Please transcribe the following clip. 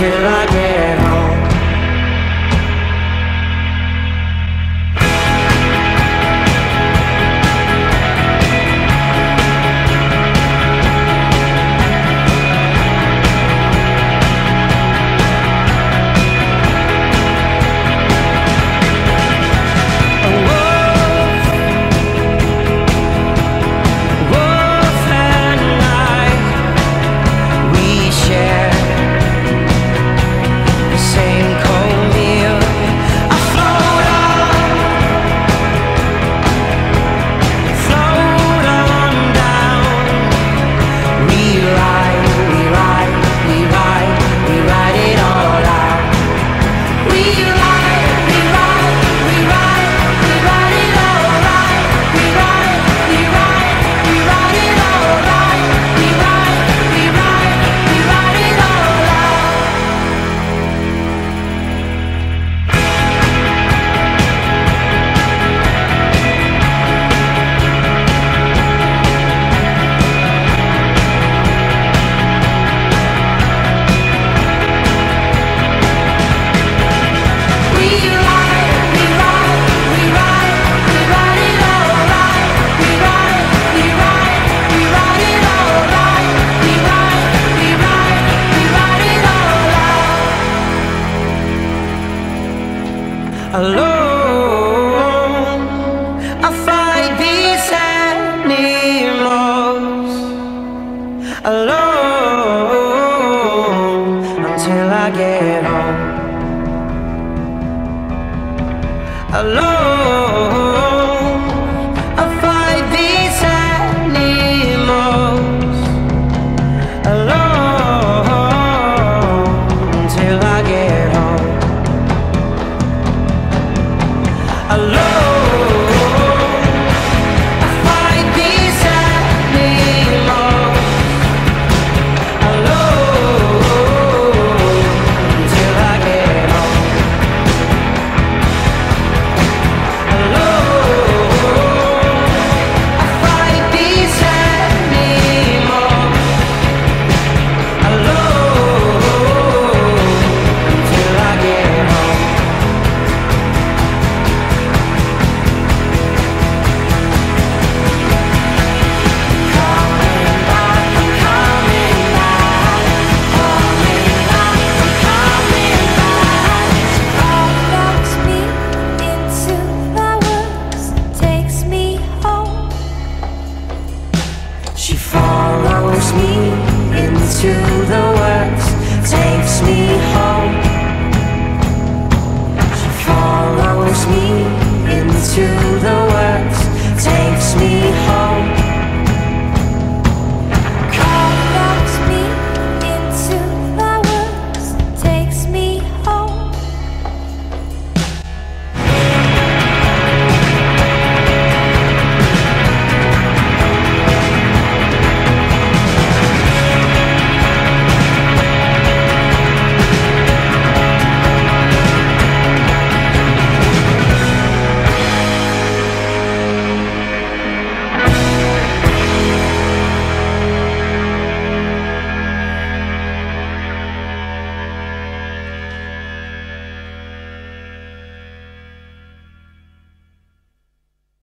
till I get. alone. I fight these animals alone until I get. follows me home. She follows me into the woods Takes me